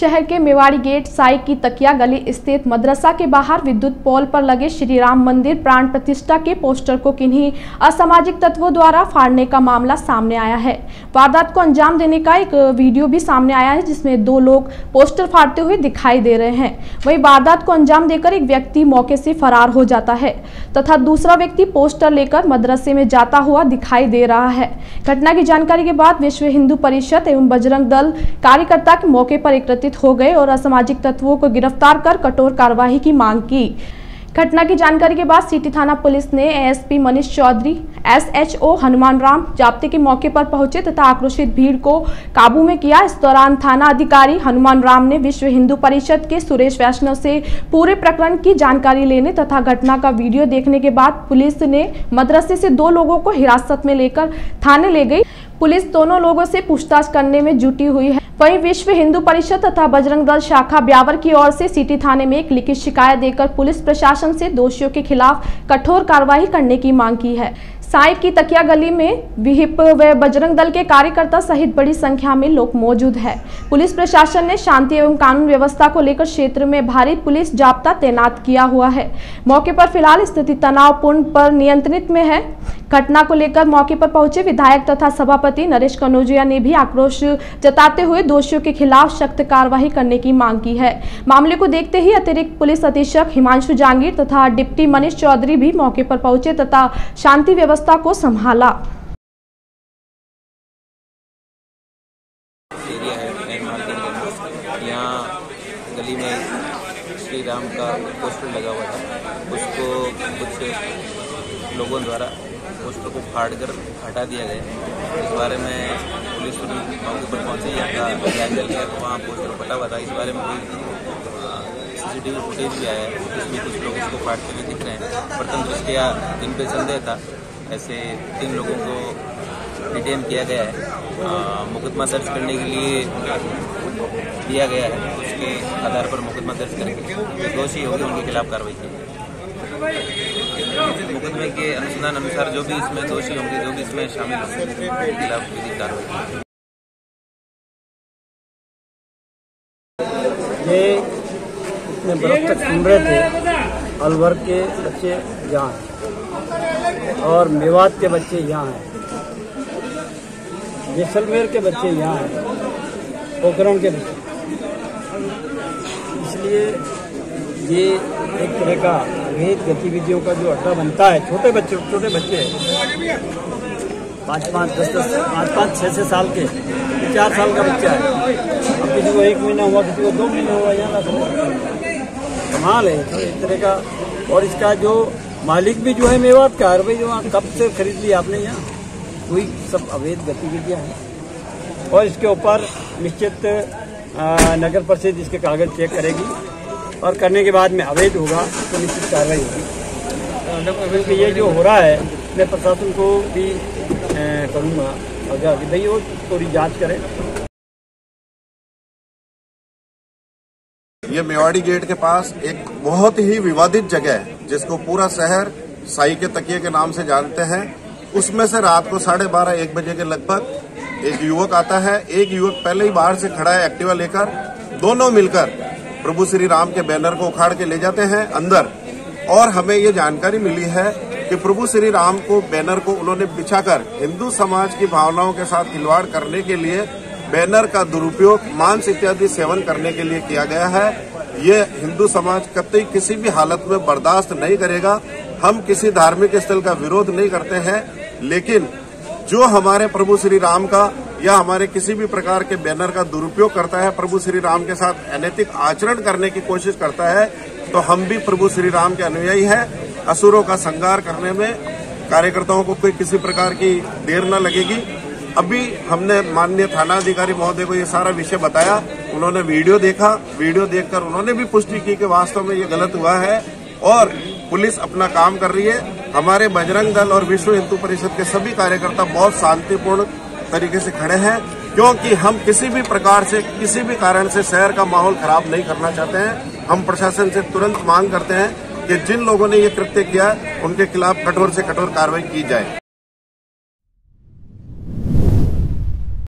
शहर के मेवाड़ी गेट साई की तकिया गली स्थित मदरसा के बाहर विद्युत पोल पर लगे श्री राम मंदिर प्राण प्रतिष्ठा के पोस्टर को किन्हीं असामाजिक तत्वों द्वारा फाड़ने का मामला सामने आया है। वारदात को अंजाम देने का एक वीडियो भी सामने आया है, जिसमें दो लोग पोस्टर फाड़ते हुए दिखाई दे रहे हैं। वही वारदात को अंजाम देकर एक व्यक्ति मौके से फरार हो जाता है, तथा दूसरा व्यक्ति पोस्टर लेकर मदरसे में जाता हुआ दिखाई दे रहा है। घटना की जानकारी के बाद विश्व हिंदू परिषद एवं बजरंग दल कार्यकर्ता के मौके पर एकत्रित हो गए और असामाजिक तत्वों को गिरफ़्तार कर कठोर कार्रवाई की मांग की। घटना की जानकारी के बाद सिटी थाना पुलिस ने एएसपी मनीष चौधरी, एसएचओ हनुमान राम जाप्ते के मौके पर पहुँचे तथा आक्रोशित भीड़ को काबू में किया। इस दौरान थाना अधिकारी हनुमान राम ने विश्व हिंदू परिषद के सुरेश वैष्णव से पूरे प्रकरण की जानकारी लेने तथा घटना का वीडियो देखने के बाद पुलिस ने मदरसे से दो लोगों को हिरासत में लेकर थाने ले गई। पुलिस दोनों लोगों से पूछताछ करने में जुटी हुई है। वहीं विश्व हिंदू परिषद तथा बजरंग दल शाखा ब्यावर की ओर से सिटी थाने में एक लिखित शिकायत देकर पुलिस प्रशासन से दोषियों के खिलाफ कठोर कार्रवाई करने की मांग की है। साइड की तकिया गली में विहिप व बजरंग दल के कार्यकर्ता सहित बड़ी संख्या में लोग मौजूद है। पुलिस प्रशासन ने शांति एवं कानून व्यवस्था को लेकर क्षेत्र में भारी पुलिस जाप्ता तैनात किया हुआ है। मौके पर फ़िलहाल स्थिति तनावपूर्ण पर नियंत्रित में है। घटना को लेकर मौके पर पहुँचे विधायक तथा सभापति नरेश कनौजिया ने भी आक्रोश जताते हुए दोषियों के खिलाफ सख्त कार्रवाई करने की मांग की है। मामले को देखते ही अतिरिक्त पुलिस अधीक्षक हिमांशु जांगीर तथा डिप्टी मनीष चौधरी भी मौके पर पहुँचे तथा शांति व्यवस्था को संभाला। गली में श्री राम का पोस्टर लगा हुआ था। उसको कुछ लोगों द्वारा पोस्टर को फाड़ कर हटा दिया गया इस बारे में पुलिस मौके पर पहुँची यहाँ का जायजा लिया तो वहाँ पोस्टर फटा हुआ था। इस बारे में कोई सीसीटीवी फुटेज भी आया है उसमें कुछ लोग उसको फाड़ते हुए दिख रहे हैं। प्रथम दृष्टिया जिन पे संदेह था। ऐसे तीन लोगों को डिटेन किया गया है। मुकदमा दर्ज करने के लिए दिया गया है। उसके आधार पर मुकदमा दर्ज करेंगे जो दोषी होंगे, उनके खिलाफ कार्रवाई की मुकदमे के अनुसंधान अनुसार जो भी इसमें दोषी होंगे, जो भी इसमें शामिल होंगे, उनके खिलाफ विधिक कार्रवाई। ये इतने बरस तक सुन रहे थे, अलवर के बच्चे यहाँ हैं और मेवात के बच्चे यहाँ हैं। जैसलमेर के बच्चे यहाँ हैं, पोखरण के बच्चे। इसलिए ये एक तरह का अवैध गतिविधियों का जो अड्डा बनता है, छोटे बच्चे छोटे बच्चे पाँच पाँच, दस दस पाँच पाँच छः छः साल के चार साल का बच्चा है। अब किसी को एक महीना हुआ, किसी को दो महीना हुआ, यहाँ कमाल है तो एक तरह का, और इसका जो मालिक भी जो है मेवात का है भाई, जो कब से खरीद लिया आपने यहाँ? वही सब अवैध गतिविधियाँ हैं। और इसके ऊपर निश्चित नगर परिषद इसके कागज़ चेक करेगी। और करने के बाद में अवैध होगा तो निश्चित कार्रवाई होगी। ये जो हो रहा है, मैं प्रशासन को भी करूँगा। कि भाई वो थोड़ी जाँच करें। ये मेवाड़ी गेट के पास एक बहुत ही विवादित जगह है, जिसको पूरा शहर साई के तकिए के नाम से जानते हैं। उसमें से रात को साढ़े बारह, एक बजे के लगभग एक युवक आता है। एक युवक पहले ही बाहर से खड़ा है, एक्टिवा लेकर। दोनों मिलकर प्रभु श्री राम के बैनर को उखाड़ के ले जाते हैं अंदर। और हमें ये जानकारी मिली है कि प्रभु श्री राम को बैनर को उन्होंने बिछाकर हिंदू समाज की भावनाओं के साथ खिलवाड़ करने के लिए बैनर का दुरुपयोग, मांस इत्यादि सेवन करने के लिए किया गया है। ये हिंदू समाज कतई किसी भी हालत में बर्दाश्त नहीं करेगा। हम किसी धार्मिक स्थल का विरोध नहीं करते हैं, लेकिन जो हमारे प्रभु श्री राम का या हमारे किसी भी प्रकार के बैनर का दुरुपयोग करता है, प्रभु श्री राम के साथ अनैतिक आचरण करने की कोशिश करता है तो हम भी प्रभु श्री राम के अनुयायी हैं। असुरों का संगार करने में कार्यकर्ताओं को कोई किसी प्रकार की देर न लगेगी। अभी हमने माननीय थाना अधिकारी महोदय को ये सारा विषय बताया, उन्होंने वीडियो देखा। वीडियो देखकर उन्होंने भी पुष्टि की कि वास्तव में ये गलत हुआ है और पुलिस अपना काम कर रही है। हमारे बजरंग दल और विश्व हिंदू परिषद के सभी कार्यकर्ता बहुत शांतिपूर्ण तरीके से खड़े हैं, क्योंकि हम किसी भी प्रकार से, किसी भी कारण से शहर का माहौल खराब नहीं करना चाहते हैं। हम प्रशासन से तुरंत मांग करते हैं कि जिन लोगों ने ये कृत्य किया, उनके खिलाफ कठोर से कठोर कार्रवाई की जाए।